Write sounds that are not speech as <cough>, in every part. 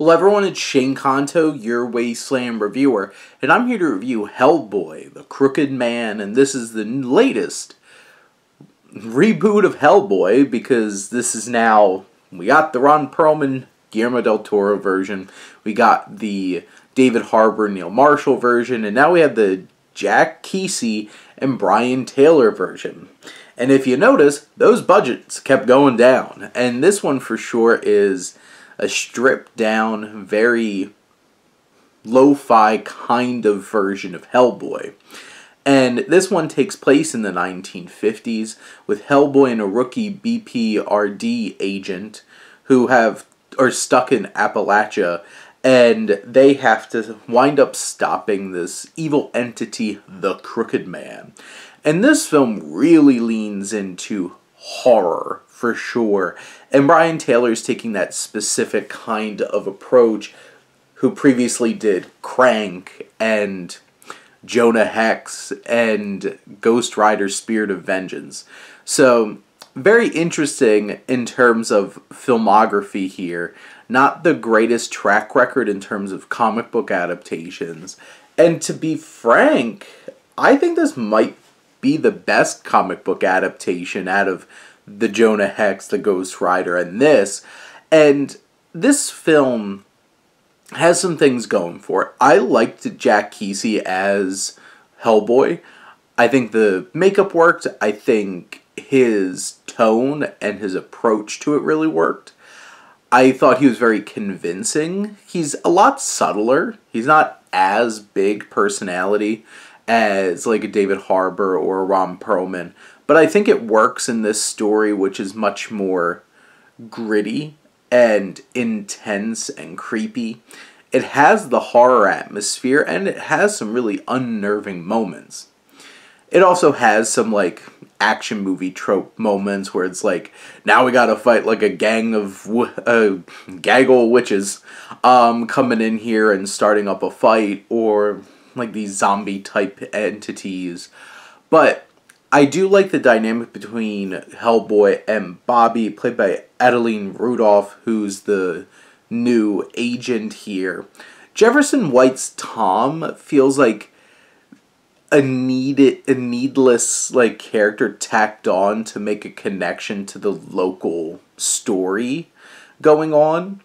Hello everyone, it's Shane Kanto, your Wasteland reviewer, and I'm here to review Hellboy, The Crooked Man, and this is the latest reboot of Hellboy, because this is now, we got the Ron Perlman, Guillermo del Toro version, we got the David Harbour, Neil Marshall version, and now we have the Jack Kesy and Brian Taylor version. And if you notice, those budgets kept going down, and this one for sure is a stripped down, very lo fi kind of version of Hellboy. And this one takes place in the 1950s with Hellboy and a rookie BPRD agent who have are stuck in Appalachia and they have to wind up stopping this evil entity, the Crooked Man. And this film really leans into horror for sure. And Brian Taylor is taking that specific kind of approach who previously did Crank and Jonah Hex and Ghost Rider Spirit of Vengeance. So, very interesting in terms of filmography here. Not the greatest track record in terms of comic book adaptations. And to be frank, I think this might be the best comic book adaptation out of the Jonah Hex, the Ghost Rider, and this. And this film has some things going for it. I liked Jack Kesy as Hellboy. I think the makeup worked. I think his tone and his approach to it really worked. I thought he was very convincing. He's a lot subtler. He's not as big personality as like a David Harbour or a Ron Perlman, but I think it works in this story, which is much more gritty and intense and creepy. It has the horror atmosphere and it has some really unnerving moments. It also has some like action movie trope moments where it's like now we gotta fight like a gang of uh, gaggle witches um, coming in here and starting up a fight or like these zombie type entities. But I do like the dynamic between Hellboy and Bobby, played by Adeline Rudolph, who's the new agent here. Jefferson White's Tom feels like a needed a needless like character tacked on to make a connection to the local story going on.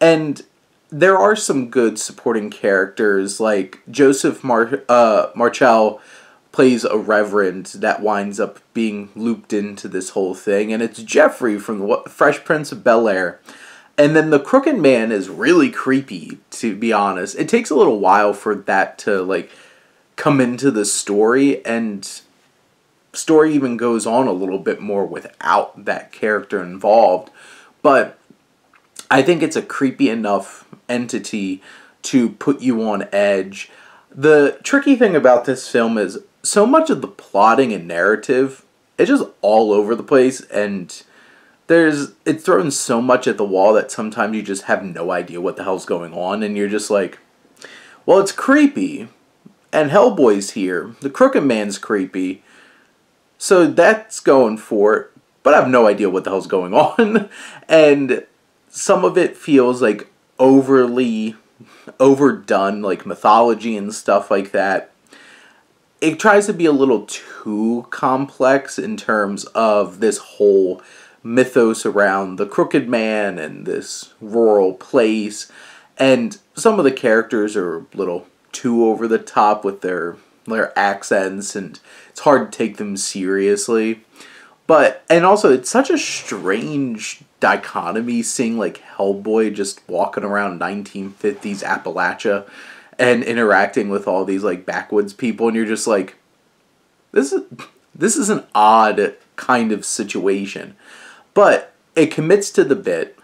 And there are some good supporting characters like Joseph Mar- uh, Marcell plays a reverend that winds up being looped into this whole thing, and it's Geoffrey from the Fresh Prince of Bel Air. And then the Crooked Man is really creepy, to be honest. It takes a little while for that to like come into the story, and story even goes on a little bit more without that character involved. But I think it's a creepy enough entity to put you on edge. The tricky thing about this film is so much of the plotting and narrative it's just all over the place and there's it's thrown so much at the wall that sometimes you just have no idea what the hell's going on and you're just like well it's creepy and hellboy's here the crooked man's creepy so that's going for it but i have no idea what the hell's going <laughs> on and some of it feels like overly overdone like mythology and stuff like that it tries to be a little too complex in terms of this whole mythos around the crooked man and this rural place. And some of the characters are a little too over the top with their their accents and it's hard to take them seriously. But and also it's such a strange dichotomy seeing like hellboy just walking around 1950s appalachia and interacting with all these like backwoods people and you're just like this is this is an odd kind of situation. But it commits to the bit.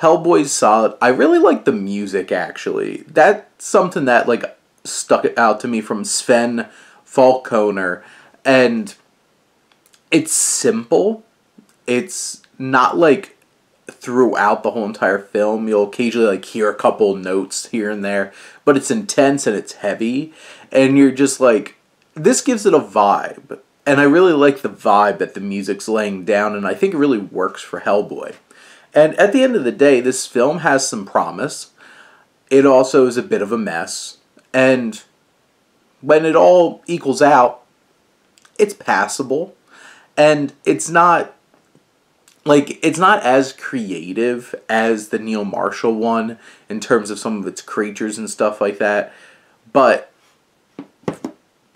Hellboy's solid i really like the music actually. That's something that like stuck out to me from sven faulconer. And it's simple. It's not like throughout the whole entire film. You'll occasionally like hear a couple notes here and there, but it's intense and it's heavy, and you're just like, this gives it a vibe. And I really like the vibe that the music's laying down, and I think it really works for Hellboy. And at the end of the day, this film has some promise. it also is a bit of a mess. And when it all equals out, it's passable. And it's not like it's not as creative as the Neil Marshall one in terms of some of its creatures and stuff like that. But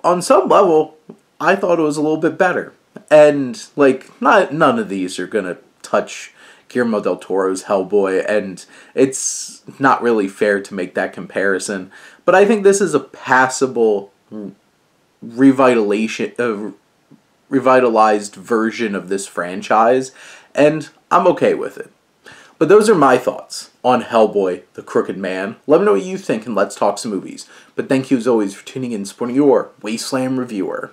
on some level, I thought it was a little bit better. And like not none of these are gonna touch Guillermo del Toro's Hellboy, and it's not really fair to make that comparison. But I think this is a passable revitalization, uh, revitalized version of this franchise, and I'm okay with it. But those are my thoughts on Hellboy, the Crooked Man. Let me know what you think, and let's talk some movies. But thank you as always for tuning in supporting your Wasteland Reviewer.